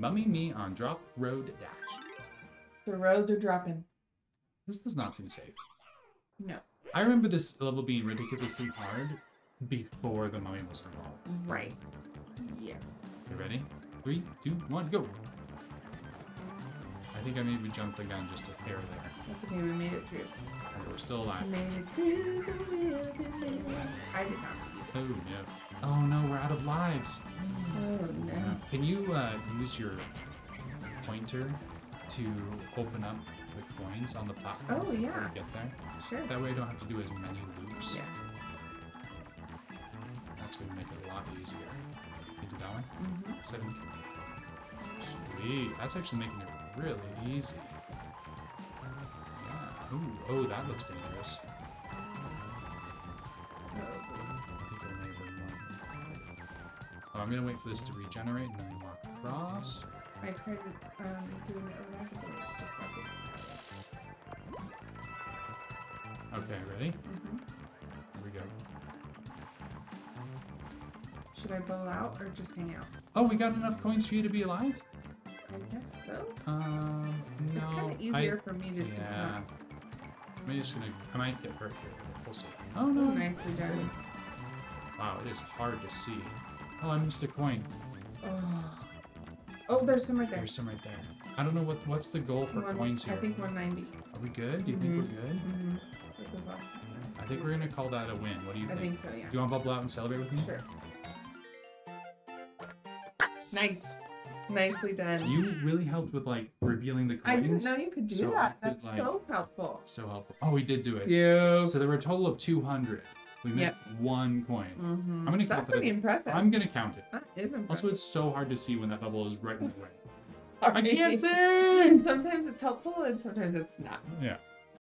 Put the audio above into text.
Mummy me on drop road dash. The roads are dropping. This does not seem safe. No. I remember this level being ridiculously hard before the mummy was involved. Right. Yeah. You ready? Three, two, one, go. I think I maybe jumped the gun just a hair there. That's okay. We made it through. And we're still We alive. made it through the wilderness. I did not. Oh, yeah. Oh no, we're out of lives. Oh no. Can you uh, use your pointer to open up the coins on the platform? Oh, yeah. get there? Sure. That way I don't have to do as many loops. Yes. That's going to make it a lot easier. You do that one? Mm-hmm. Seven. Sweet. That's actually making it really easy. Yeah. Ooh, oh, that looks dangerous. I'm gonna wait for this to regenerate and then walk across. I tried um, doing it over but it's just like it. Okay, ready? hmm Here we go. Should I bowl out or just hang out? Oh, we got enough coins for you to be alive? I guess so. Um, no. it's kind of I- easier for me to yeah. not. I'm just gonna. I might get hurt here. We'll see. Oh Oh, no! nicely done. Wow, it is hard to see. Oh, I missed a coin. Oh. oh, there's some right there. There's some right there. I don't know what what's the goal for One- coins here. I think 190. Are we good? Do you think we're good? Mm-hmm. Like those last six nine. I think we're gonna call that a win. What do you think? I think? think so, yeah. Do you want to bubble out and celebrate with me? Sure. Nice. Nicely done. You really helped with like revealing the I coins. didn't know you could do So that. could, That's like- so helpful. So helpful. Oh, we did do it. Yeah. So there were a total of 200. We missed Yep. one coin. Mm-hmm. I'm gonna That's count that pretty as- impressive. I'm gonna count it. That is impressive. Also, it's so hard to see when that bubble is right in the way. I can't see. Sometimes it's helpful and sometimes it's not. Yeah.